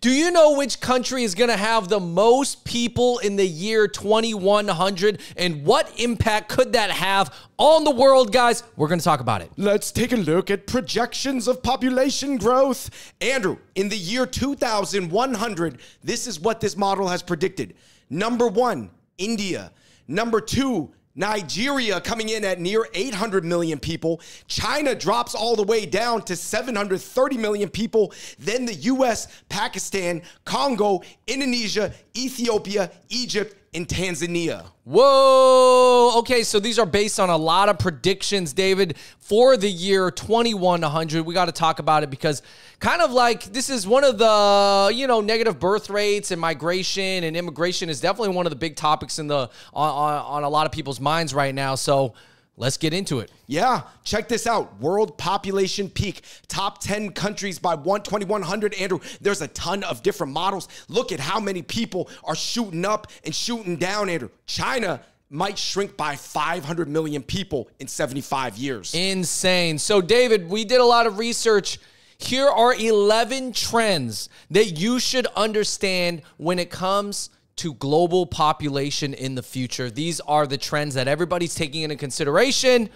Do you know which country is going to have the most people in the year 2100 and what impact could that have on the world, guys? We're going to talk about it. Let's take a look at projections of population growth. Andrew, in the year 2100, this is what this model has predicted. Number one, India. Number two, Nigeria coming in at near 800 million people. China drops all the way down to 730 million people. Then the US, Pakistan, Congo, Indonesia, Ethiopia, Egypt, and Tanzania. Whoa. Okay, so these are based on a lot of predictions, David, for the year 2100. We got to talk about it because kind of like this is one of the, you know, negative birth rates and migration and immigration is definitely one of the big topics in the on, on, on a lot of people's minds right now. So, Let's get into it. Yeah, check this out. World population peak, top 10 countries by 2100. Andrew, there's a ton of different models. Look at how many people are shooting up and shooting down, Andrew. China might shrink by 500 million people in 75 years. Insane. So, David, we did a lot of research. Here are 11 trends that you should understand when it comes to global population in the future. These are the trends that everybody's taking into consideration.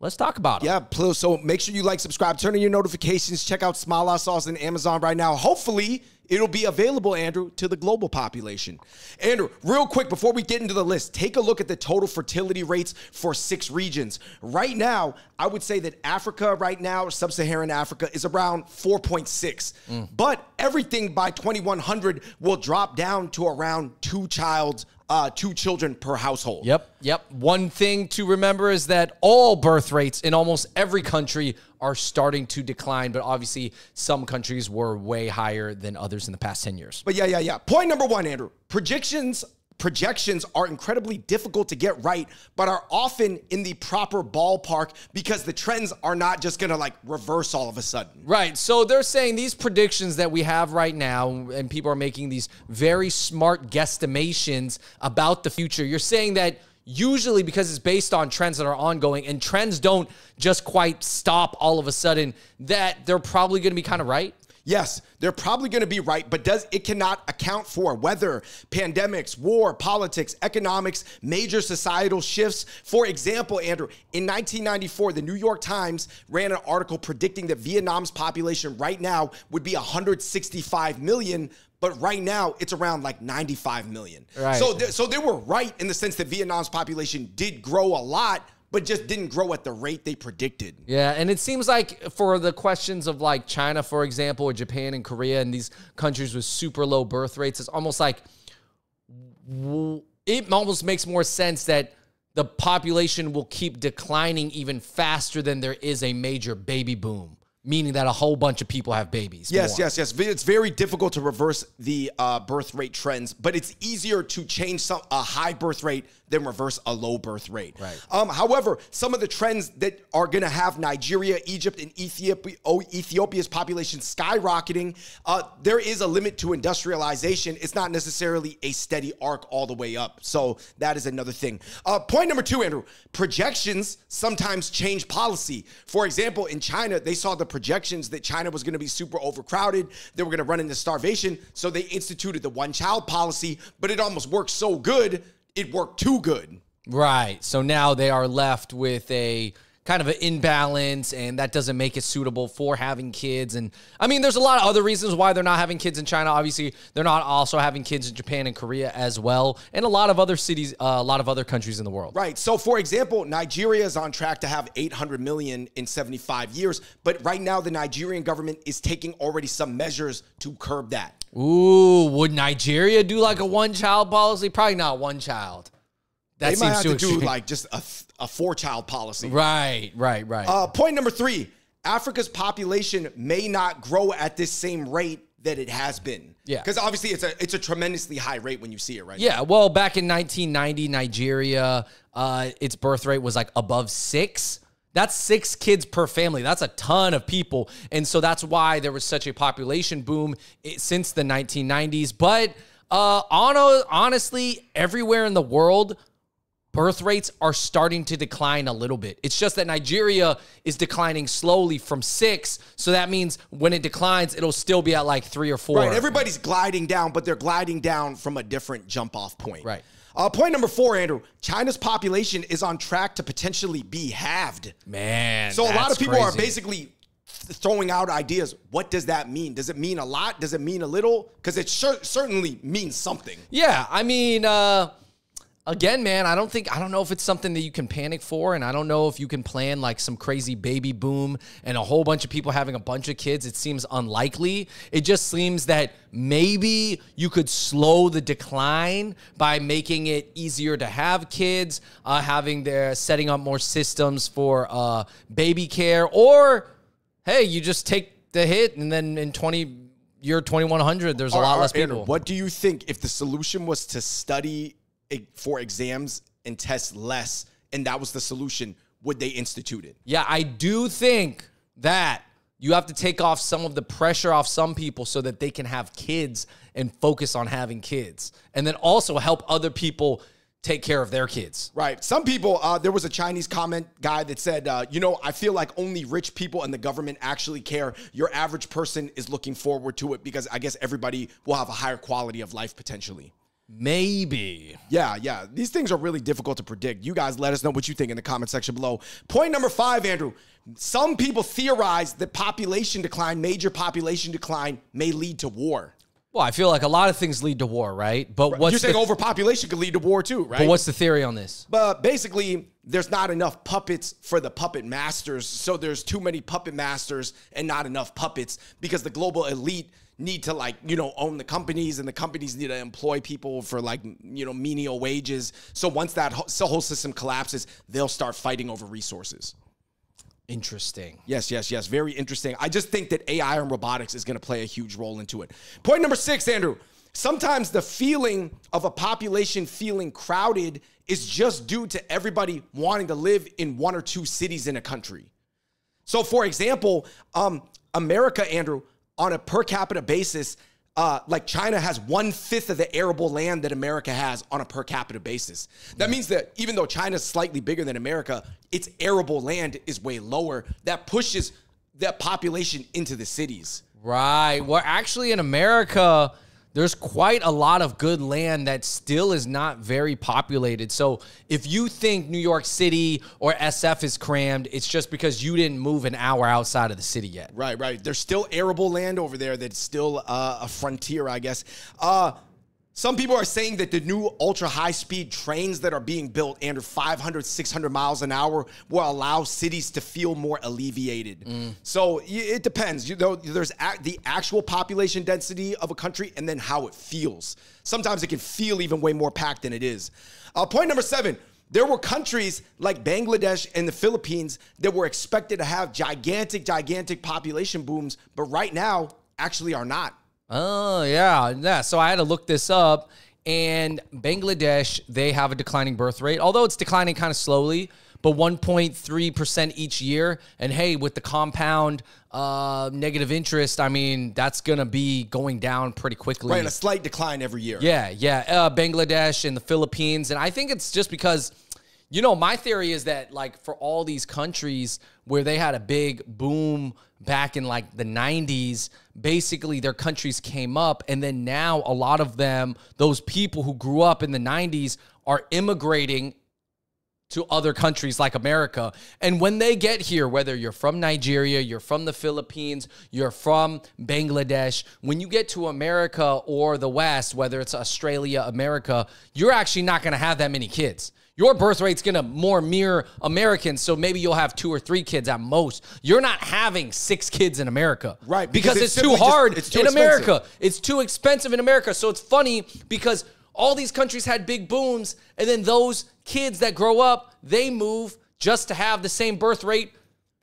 Let's talk about it. Yeah, please. so make sure you like, subscribe, turn on your notifications, check out SMÁLÀ Sauce on Amazon right now. Hopefully, It'll be available, Andrew, to the global population. Andrew, real quick before we get into the list, take a look at the total fertility rates for six regions. Right now, I would say that Africa, right now, sub Saharan Africa, is around 4.6. Mm. But everything by 2100 will drop down to around two child uh, two children per household. Yep, yep. One thing to remember is that all birth rates in almost every country are starting to decline, but obviously some countries were way higher than others in the past 10 years. But yeah, yeah, yeah. Point number one, Andrew. Projections projections are incredibly difficult to get right, but are often in the proper ballpark because the trends are not just going to like reverse all of a sudden. Right. So they're saying these predictions that we have right now, and people are making these very smart guesstimations about the future. You're saying that usually because it's based on trends that are ongoing and trends don't just quite stop all of a sudden that they're probably going to be kind of right Yes, they're probably going to be right, but does it cannot account for weather, pandemics, war, politics, economics, major societal shifts. For example, Andrew, in 1994, the New York Times ran an article predicting that Vietnam's population right now would be 165 million, but right now it's around like 95 million. Right. So, so they were right in the sense that Vietnam's population did grow a lot but just didn't grow at the rate they predicted. Yeah, and it seems like for the questions of like China, for example, or Japan and Korea and these countries with super low birth rates, it's almost like it almost makes more sense that the population will keep declining even faster than there is a major baby boom meaning that a whole bunch of people have babies. Yes, more. yes, yes. It's very difficult to reverse the uh, birth rate trends, but it's easier to change some a high birth rate than reverse a low birth rate. Right. Um, however, some of the trends that are going to have Nigeria, Egypt, and Ethiopia, oh, Ethiopia's population skyrocketing, uh, there is a limit to industrialization. It's not necessarily a steady arc all the way up. So that is another thing. Uh, point number two, Andrew. Projections sometimes change policy. For example, in China, they saw the projections that China was going to be super overcrowded. They were going to run into starvation. So they instituted the one child policy, but it almost worked so good it worked too good. Right. So now they are left with a kind of an imbalance and that doesn't make it suitable for having kids. And i mean there's a lot of other reasons why they're not having kids in china. Obviously they're not also having kids in japan and korea as well and a lot of other cities uh, a lot of other countries in the world. Right. So for example nigeria is on track to have 800 million in 75 years but right now the nigerian government is taking already some measures to curb that. Ooh, would Nigeria do like a one child policy? Probably not one child. That they might have to extreme. do like just a, a four child policy. Right, right, right. Uh, point number three Africa's population may not grow at this same rate that it has been. Yeah. Because obviously it's a it's a tremendously high rate when you see it right Yeah. Now. Well, back in 1990, Nigeria, uh, its birth rate was like above six. That's six kids per family. That's a ton of people. And so that's why there was such a population boom since the 1990s. But uh, honestly, everywhere in the world, birth rates are starting to decline a little bit. It's just that Nigeria is declining slowly from six. So that means when it declines, it'll still be at like three or four. Right. Everybody's gliding down, but they're gliding down from a different jump off point. Right. Uh, point number four, Andrew. China's population is on track to potentially be halved. Man. So a lot of people are crazy. basically throwing out ideas. What does that mean? Does it mean a lot? Does it mean a little? Because it cer- certainly means something. Yeah, I mean, uh, again, man, I don't think I don't know if it's something that you can panic for, and I don't know if you can plan like some crazy baby boom and a whole bunch of people having a bunch of kids. It seems unlikely. It just seems that maybe you could slow the decline by making it easier to have kids, uh, having their setting up more systems for uh, baby care, or hey, you just take the hit, and then in twenty year twenty one hundred, there's a lot less Andrew, people. What do you think if the solution was to study for exams and tests less, and that was the solution? Would they institute it? Yeah, I do think that you have to take off some of the pressure off some people so that they can have kids and focus on having kids. And then also help other people take care of their kids. Right. Some people, uh, there was a Chinese comment guy that said, uh, you know, I feel like only rich people and the government actually care. Your average person is looking forward to it because I guess everybody will have a higher quality of life potentially. Maybe. Yeah, yeah. These things are really difficult to predict. You guys let us know what you think in the comment section below. Point number five, Andrew. Some people theorize that population decline, major population decline, may lead to war. Well, I feel like a lot of things lead to war, right? But what's You're saying the, overpopulation could lead to war too, right? but what's the theory on this? But basically, there's not enough puppets for the puppet masters. So there's too many puppet masters and not enough puppets because the global elite need to like, you know, own the companies and the companies need to employ people for like, you know, menial wages. So once that whole, system collapses, they'll start fighting over resources. Interesting. Yes, yes, yes. Very interesting. I just think that AI and robotics is going to play a huge role into it. Point number six, Andrew. Sometimes the feeling of a population feeling crowded is just due to everybody wanting to live in one or two cities in a country. So, for example, um, America, Andrew, on a per capita basis, uh, like China has one fifth of the arable land that America has on a per capita basis. That means that even though China's slightly bigger than America, its arable land is way lower. That pushes that population into the cities. Right. Well, actually, in America, there's quite a lot of good land that still is not very populated. So if you think New York City or SF is crammed, it's just because you didn't move an hour outside of the city yet. Right, right. There's still arable land over there that's still uh, a frontier, I guess. Uh, some people are saying that the new ultra high speed trains that are being built under 500, 600 miles an hour will allow cities to feel more alleviated. So it depends. You know, there's the actual population density of a country and then how it feels. Sometimes it can feel even way more packed than it is. Uh, point number seven. There were countries like Bangladesh and the Philippines that were expected to have gigantic, gigantic population booms, but right now actually are not. Oh, yeah. Yeah. So I had to look this up. And Bangladesh, they have a declining birth rate, although it's declining kind of slowly, but 1.3% each year. And hey, with the compound uh, negative interest, I mean, that's going to be going down pretty quickly. Right, a slight decline every year. Yeah, yeah. Uh, Bangladesh and the Philippines. And I think it's just because, you know, my theory is that, like, for all these countries where they had a big boom back in like the 90s, basically their countries came up. And then now a lot of them, those people who grew up in the 90s, are immigrating to other countries like America. And when they get here, whether you're from Nigeria, you're from the Philippines, you're from Bangladesh, when you get to America or the West, whether it's Australia, America, you're actually not going to have that many kids. Your birth rate's going to more mirror Americans, so maybe you'll have two or three kids at most. You're not having six kids in America. Right, Because, because it's, it's too simply just- hard it's too in expensive. America. It's too expensive in America. So it's funny because all these countries had big booms, and then those kids that grow up, they move just to have the same birth rate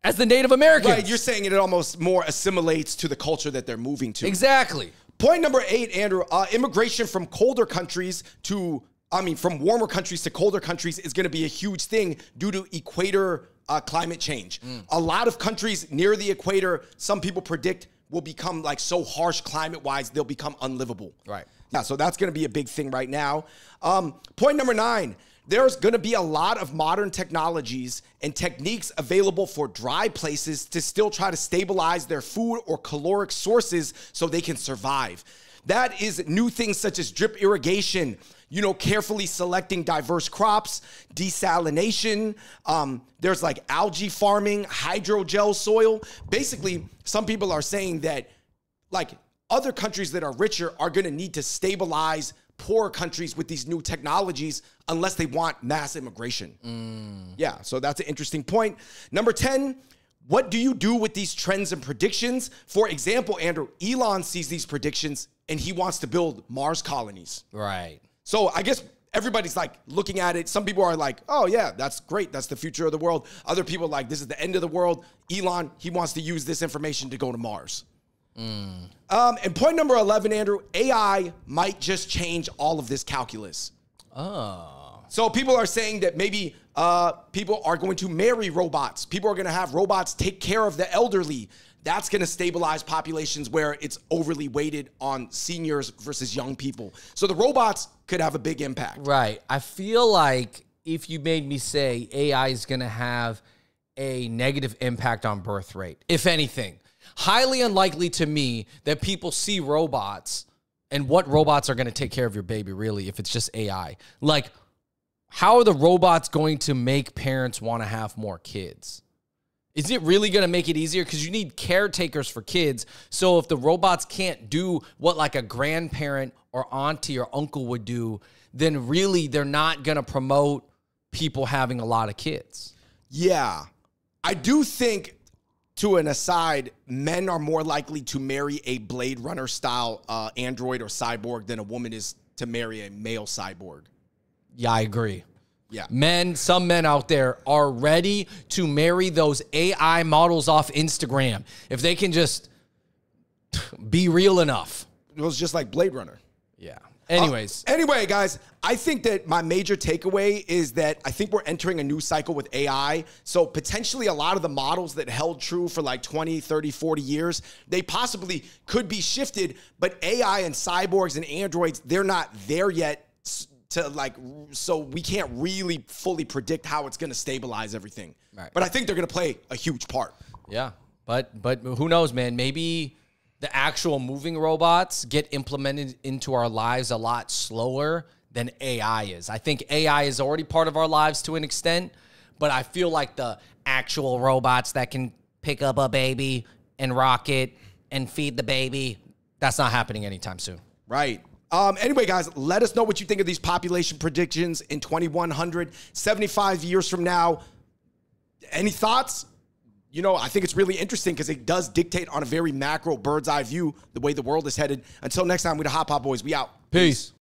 as the Native Americans. Right, you're saying it almost more assimilates to the culture that they're moving to. exactly. Point number eight, Andrew. Uh, immigration from colder countries to, I mean, from warmer countries to colder countries is going to be a huge thing due to equator uh, climate change. A lot of countries near the equator, some people predict, will become like so harsh climate wise, they'll become unlivable. Right. Yeah, so that's going to be a big thing right now. Um, point number nine there's going to be a lot of modern technologies and techniques available for dry places to still try to stabilize their food or caloric sources so they can survive. That is new things such as drip irrigation, you know, carefully selecting diverse crops, desalination. Um, there's like algae farming, hydrogel soil. Basically, some people are saying that like other countries that are richer are going to need to stabilize poor countries with these new technologies unless they want mass immigration. Mm. Yeah, so that's an interesting point. Number 10, what do you do with these trends and predictions? For example, Andrew, Elon sees these predictions and he wants to build Mars colonies. Right. So I guess everybody's like looking at it. Some people are like, oh, yeah, that's great. That's the future of the world. Other people like, this is the end of the world. Elon, he wants to use this information to go to Mars. Mm. Um, and point number 11, Andrew, AI might just change all of this calculus. Oh. So people are saying that maybe uh, people are going to marry robots. People are going to have robots take care of the elderly. That's going to stabilize populations where it's overly weighted on seniors versus young people. So the robots could have a big impact. Right. I feel like if you made me say AI is going to have a negative impact on birth rate, if anything, highly unlikely to me that people see robots and what robots are going to take care of your baby, really, if it's just AI. Like, how are the robots going to make parents want to have more kids? Is it really going to make it easier? Because you need caretakers for kids. So if the robots can't do what like a grandparent or auntie or uncle would do, then really they're not going to promote people having a lot of kids. Yeah. I do think, to an aside, men are more likely to marry a Blade Runner style uh, android or cyborg than a woman is to marry a male cyborg. Yeah, I agree. Yeah. Men, some men out there are ready to marry those AI models off Instagram if they can just be real enough. It was just like Blade Runner. Yeah. Anyways. Uh, anyway, guys, I think that my major takeaway is that I think we're entering a new cycle with AI. So potentially a lot of the models that held true for like 20, 30, 40 years, they possibly could be shifted, but AI and cyborgs and androids, they're not there yet to like so we can't really fully predict how it's going to stabilize everything. Right. But I think they're going to play a huge part. Yeah. But but who knows, man? Maybe the actual moving robots get implemented into our lives a lot slower than AI is. I think AI is already part of our lives to an extent, but I feel like the actual robots that can pick up a baby and rock it and feed the baby, that's not happening anytime soon. Right. Um, anyway, guys, let us know what you think of these population predictions in 2100, 75 years from now. Any thoughts? You know, I think it's really interesting because it does dictate on a very macro bird's eye view the way the world is headed. Until next time, we the Hot Pot Boys. We out. Peace.